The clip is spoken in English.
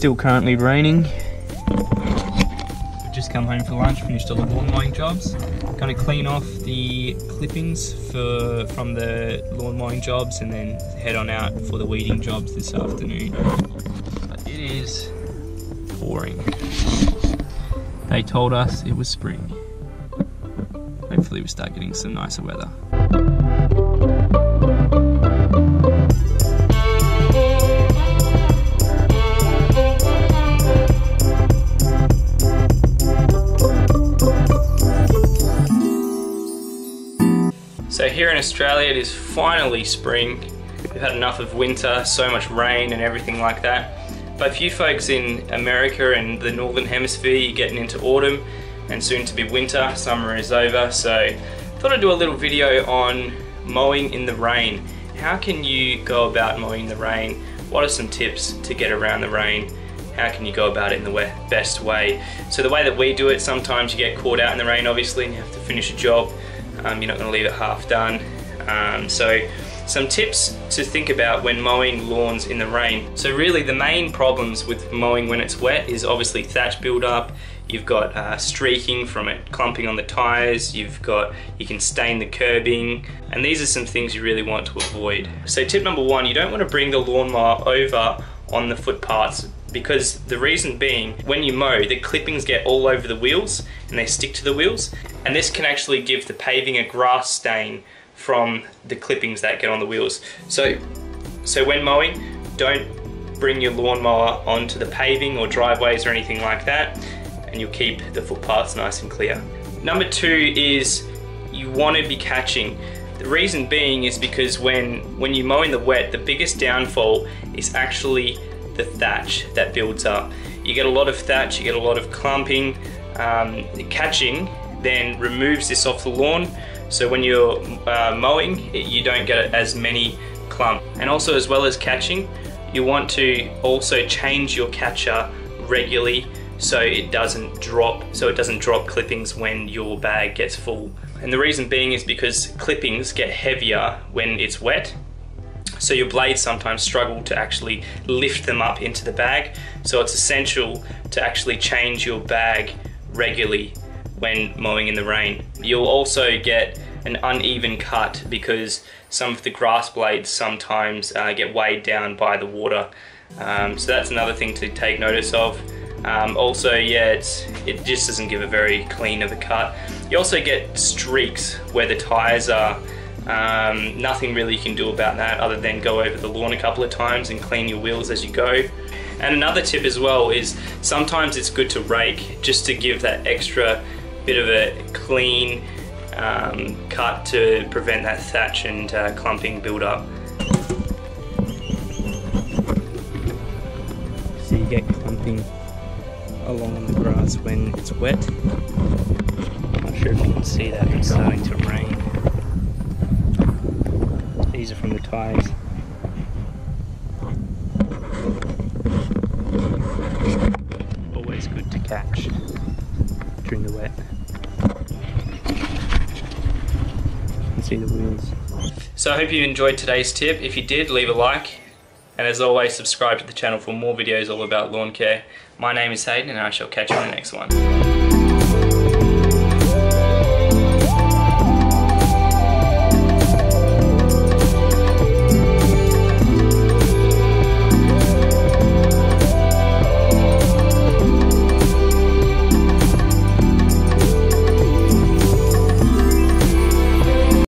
still currently raining. We've just come home for lunch, finished all the lawn mowing jobs. Gonna clean off the clippings for from the lawn mowing jobs and then head on out for the weeding jobs this afternoon. But it is pouring. They told us it was spring. Hopefully we start getting some nicer weather. Here in Australia it is finally spring. We've had enough of winter, so much rain and everything like that. But for you folks in America and the Northern Hemisphere, you're getting into autumn and soon to be winter, summer is over. So I thought I'd do a little video on mowing in the rain. How can you go about mowing the rain? What are some tips to get around the rain? How can you go about it in the best way? So the way that we do it, sometimes you get caught out in the rain obviously and you have to finish a job. Um, you're not going to leave it half done. Um, so some tips to think about when mowing lawns in the rain. So really the main problems with mowing when it's wet is obviously thatch buildup, you've got uh, streaking from it clumping on the tires, you've got, you can stain the curbing, and these are some things you really want to avoid. So tip number one, you don't want to bring the lawnmower over on the footpaths because the reason being when you mow the clippings get all over the wheels and they stick to the wheels and this can actually give the paving a grass stain from the clippings that get on the wheels. So, so when mowing, don't bring your lawnmower onto the paving or driveways or anything like that and you'll keep the footpaths nice and clear. Number two is you want to be catching. The reason being is because when, when you mow in the wet, the biggest downfall is actually the thatch that builds up. You get a lot of thatch, you get a lot of clumping. Um, catching then removes this off the lawn so when you're uh, mowing you don't get as many clump and also as well as catching you want to also change your catcher regularly so it doesn't drop so it doesn't drop clippings when your bag gets full and the reason being is because clippings get heavier when it's wet so your blades sometimes struggle to actually lift them up into the bag. So it's essential to actually change your bag regularly when mowing in the rain. You'll also get an uneven cut because some of the grass blades sometimes uh, get weighed down by the water. Um, so that's another thing to take notice of. Um, also, yeah, it just doesn't give a very clean of a cut. You also get streaks where the tires are um, nothing really you can do about that other than go over the lawn a couple of times and clean your wheels as you go. And another tip as well is sometimes it's good to rake just to give that extra bit of a clean um, cut to prevent that thatch and uh, clumping build up. So you get clumping along the grass when it's wet. I'm Not sure if you can see that, it's starting to rain. These are from the tires. Always good to catch during the wet. You can see the wheels. So I hope you enjoyed today's tip. If you did, leave a like. And as always, subscribe to the channel for more videos all about lawn care. My name is Hayden and I shall catch you on the next one.